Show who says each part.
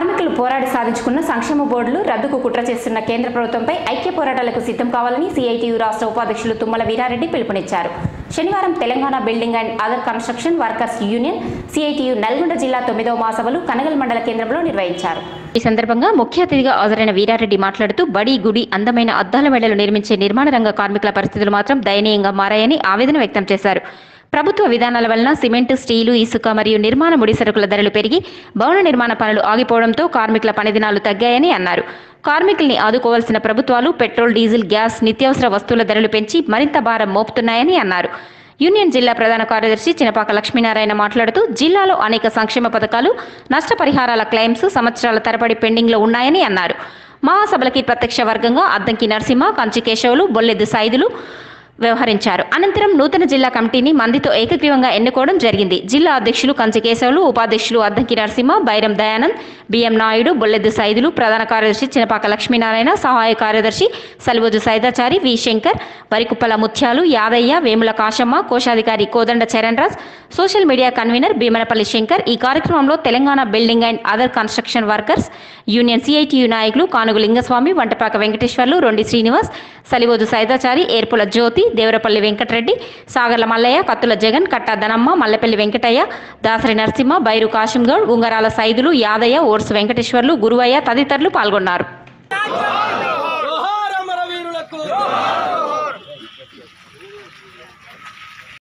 Speaker 1: కార్మికులు పోరాడి సాధించుకున్న సంక్షేమ బోర్డులు రద్దుకు కుట్ర చేస్తున్న కేంద్ర ప్రభుత్వంపై ఐక్య పోరాటాలకు సిద్ధం కావాలని సిఐటియు రాష్ట్ర ఉపాధ్యక్షులు తుమ్మల వీరారెడ్డి పిలుపునిచ్చారు. శనివారం Telangana building and other construction workers union CITU Nalgonda జిల్లా తొమ్మిదవ మహాసభలు కనగల్ మండల కేంద్రంలో నిర్వహించారు. ఈ సందర్భంగా ముఖ్య అతిథిగా హాజరైన వీరారెడ్డి మాట్లాడుతూ బడి గుడి అందమైన అద్దాల మేడలు నిర్మించే నిర్మాణ రంగ కార్మికుల పరిస్థితులు మాత్రం దయనీయంగా మారాయని ఆవేదన వ్యక్తం చేశారు. ప్రభుత్వ విధానాల వలన సిమెంట్ స్టీలు ఇసుక మరియు నిర్మాణ ముడి సరుకుల ధరలు పెరిగి భవన నిర్మాణ పనులు ఆగిపోవడంతో కార్మికుల పనిదినాలు తగ్గాయని అన్నారు. కార్మికుల్ని ఆదుకోవాల్సిన ప్రభుత్వాలు పెట్రోల్ డీజిల్ గ్యాస్ నిత్యావసర వస్తువుల ధరలు పెంచి మరింత భారం మోపుతున్నాయని అన్నారు. యూనియన్ జిల్లా ప్రధాన కార్యదర్శి చినపాక లక్ష్మీనారాయణ మాట్లాడుతూ జిల్లాలో అనేక సంక్షేమ పథకాలు నష్టపరిహారాల క్లెయిమ్స్ సంవత్సరాల తరబడి పెండింగ్లో ఉన్నాయని అన్నారు. మహాసభలకి ప్రత్యక్ష వర్గంగా అద్దంకి నరసింహ కంచి కేశవులు బొల్లెద్దు సైదులు వ్యవహరించారు. అనంతరం నూతన జిల్లా కమిటీని మందితో ఏకగ్రీవంగా ఎన్నుకోవడం జరిగింది. జిల్లా అధ్యక్షులు కంచి కేశవులు ఉపాధ్యక్షులు అద్దంకి నరసింహ బైరం దయానంద్ బిఎం నాయుడు బొల్లెద్దు సైదులు ప్రధాన కార్యదర్శి చినపాక లక్ష్మీనారాయణ సహాయ కార్యదర్శి సలివోజు సైదాచారి వి శంకర్ వరికుప్పల ముత్యాలు యాదయ్య వేముల కాశమ్మ కోశాధికారి Kodanda Charan Raj social media convener Bheemanapalli Shankar ఈ కార్యక్రమంలో Telangana building and other construction workers union CITU నాయకులు కానుగు లింగస్వామి వంటపాక వెంకటేశ్వర్లు రొండి శ్రీనివాస్ సలివోజు సైదాచారి ఏర్పుల జ్యోతి దేవరపల్లి వెంకటరెడ్డి సాగర్ల మల్లయ్య కత్తుల జగన్ కట్టా ధనమ్మ మల్లెపల్లి వెంకటయ్య దాసరి నరసింహ బైరు కాశింగౌడ్ ఉంగరాల సైదులు యాదయ్య ఓర్సు వెంకటేశ్వర్లు గురువయ్య తదితరులు పాల్గొన్నారు.